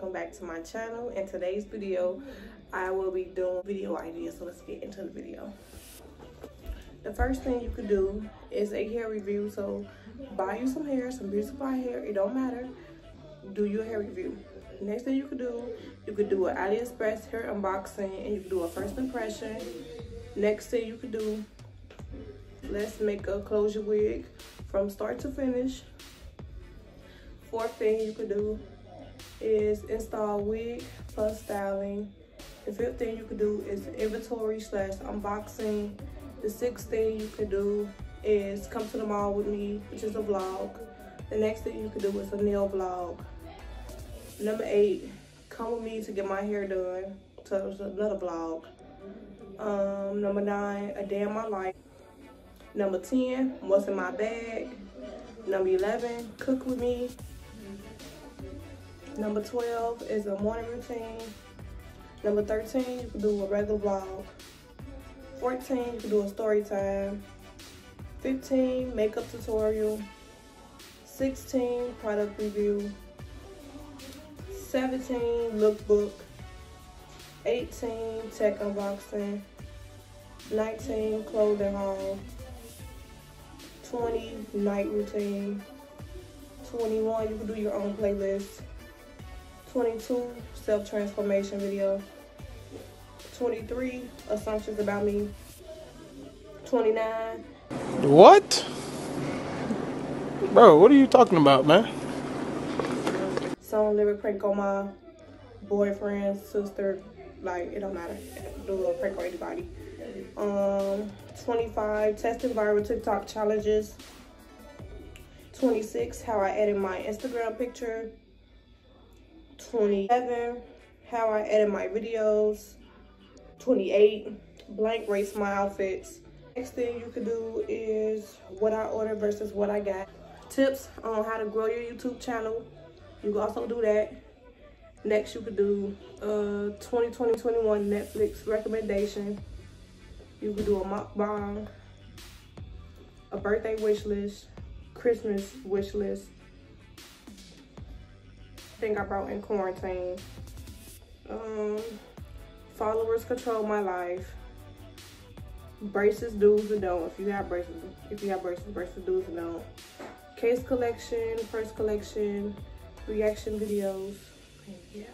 to my channel. In today's video, I will be doing video ideas. So let's get into the video. The first thing you could do is a hair review. So buy you some hair, some beauty supply hair. It don't matter. Do your hair review. Next thing you could do, you could do an AliExpress hair unboxing and you could do a first impression. Next thing you could do, let's make a closure wig from start to finish. Fourth thing you could do is install wig plus styling. The fifth thing you could do is inventory slash unboxing. The sixth thing you could do is come to the mall with me, which is a vlog. The next thing you could do is a nail vlog. Number eight, come with me to get my hair done. So it's another vlog. Um, number nine, a day in my life. Number 10, what's in my bag. Number 11, cook with me. Number 12 is a morning routine. Number 13, you can do a regular vlog. 14, you can do a story time. 15, makeup tutorial. 16, product review. 17, lookbook. 18, tech unboxing. 19, clothing haul. 20, night routine. 21, you can do your own playlist. 22, self-transformation video. 23, assumptions about me. 29. What? Bro, what are you talking about, man? Some lyric prank on my boyfriend, sister, like it don't matter. Do a little prank on anybody. Um, 25, testing viral TikTok challenges. 26, how I edit my Instagram picture. 27, how I edit my videos. 28, blank race my outfits. Next thing you could do is what I order versus what I got. Tips on how to grow your YouTube channel. You can also do that. Next, you could do uh 2020-21 Netflix recommendation. You could do a mukbang, a birthday wish list, Christmas wish list. Thing I brought in quarantine. Um, followers control my life. Braces, do's and don't. If you have braces, if you have braces, braces, do's and don'ts. Case collection, first collection, reaction videos. And yeah.